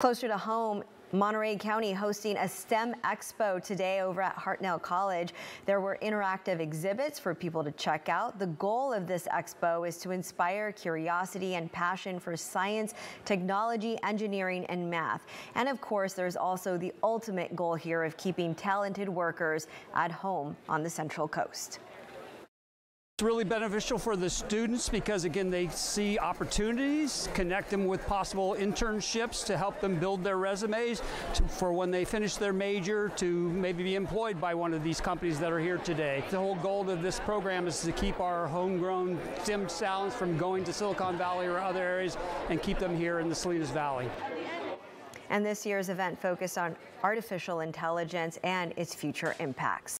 Closer to home, Monterey County hosting a STEM Expo today over at Hartnell College. There were interactive exhibits for people to check out. The goal of this expo is to inspire curiosity and passion for science, technology, engineering, and math. And of course, there's also the ultimate goal here of keeping talented workers at home on the Central Coast. It's really beneficial for the students because again they see opportunities, connect them with possible internships to help them build their resumes to, for when they finish their major to maybe be employed by one of these companies that are here today. The whole goal of this program is to keep our homegrown STEM talents from going to Silicon Valley or other areas and keep them here in the Salinas Valley. And this year's event focused on artificial intelligence and its future impacts.